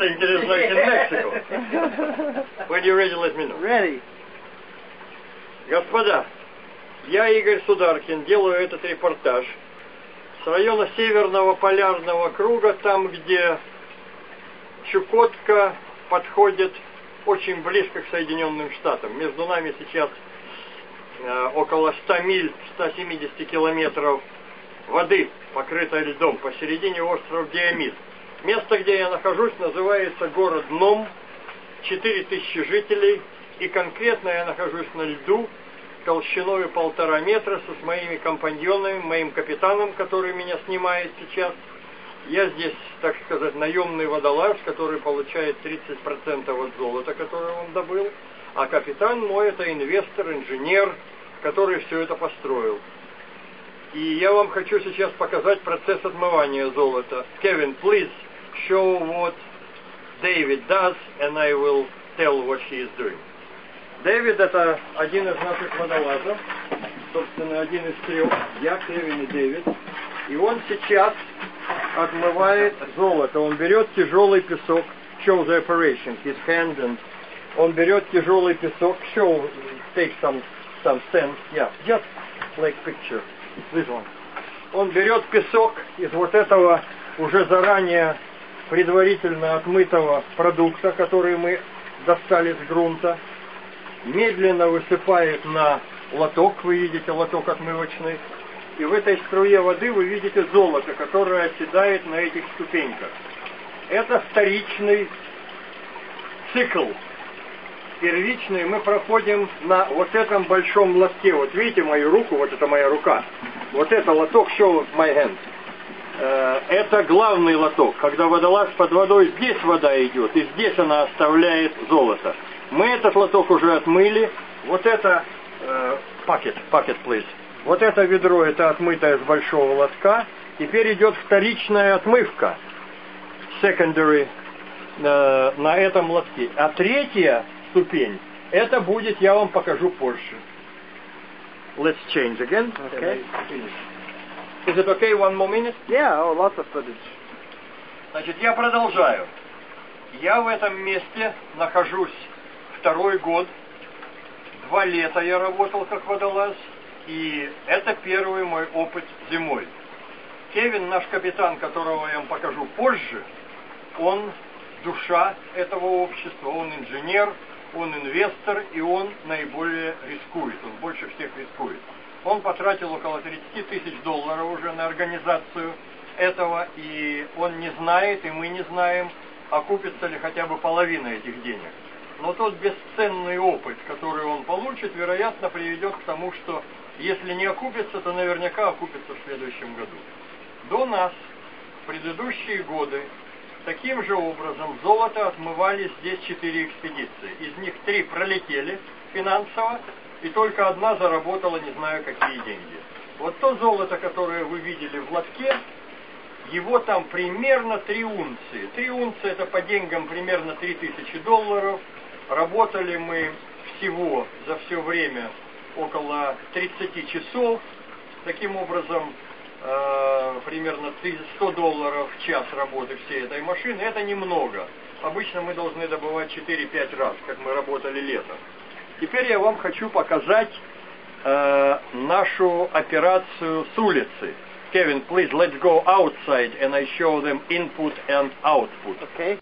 It is like in Mexico. When you're ready, let me know. Ready. Господа, я Игорь Сударкин, делаю этот репортаж с района Северного полярного круга, там, где Чукотка подходит очень близко к Соединенным Штатам. Между нами сейчас э, около 100 миль, 170 километров воды, покрытой льдом, посередине остров Диамид. Место, где я нахожусь, называется город Ном, 4000 жителей, и конкретно я нахожусь на льду толщиной полтора метра со с моими компаньонами, моим капитаном, который меня снимает сейчас. Я здесь, так сказать, наемный водолаз, который получает 30% от золота, которое он добыл, а капитан мой это инвестор, инженер, который все это построил. И я вам хочу сейчас показать процесс отмывания золота. Кевин, please show what David does, and I will tell what he is doing. Дэвид это один из наших водолазов, собственно, один из трех, я, Кевин и Дэвид. И он сейчас отмывает золото. Он берет тяжелый песок, show the operation, his hand, and он берет тяжелый песок, show, take some, some sand, yeah, just like picture, this one. Он берет песок из вот этого уже заранее предварительно отмытого продукта, который мы достали с грунта, медленно высыпает на лоток, вы видите лоток отмывочный, и в этой струе воды вы видите золото, которое оседает на этих ступеньках. Это вторичный цикл. Первичный мы проходим на вот этом большом лотке. Вот видите мою руку, вот это моя рука. Вот это лоток, show my hand. Э, это главный лоток. Когда водолаз под водой, здесь вода идет, и здесь она оставляет золото. Мы этот лоток уже отмыли. Вот это пакет, uh, пакет, please. Вот это ведро, это отмытое с большого лотка. Теперь идет вторичная отмывка, secondary, uh, на этом лотке. А третья ступень, это будет, я вам покажу позже. Let's change again. Okay. Is it okay one more minute? Yeah, oh, lots of footage. Значит, я продолжаю. Я в этом месте нахожусь второй год. Два лета я работал как водолаз, и это первый мой опыт зимой. Кевин, наш капитан, которого я вам покажу позже, он душа этого общества, он инженер, он инвестор, и он наиболее рискует, он больше всех рискует. Он потратил около 30 тысяч долларов уже на организацию этого, и он не знает, и мы не знаем, окупится ли хотя бы половина этих денег но тот бесценный опыт, который он получит, вероятно, приведет к тому, что если не окупится, то наверняка окупится в следующем году. До нас, в предыдущие годы, таким же образом золото отмывали здесь четыре экспедиции. Из них три пролетели финансово, и только одна заработала не знаю какие деньги. Вот то золото, которое вы видели в лотке, его там примерно 3 унции. 3 унции это по деньгам примерно 3000 долларов – Работали мы всего за все время около 30 часов. Таким образом, э, примерно 100 долларов в час работы всей этой машины. Это немного. Обычно мы должны добывать 4-5 раз, как мы работали летом. Теперь я вам хочу показать э, нашу операцию с улицы. Kevin, please, let's go outside and I show them input and output. Okay.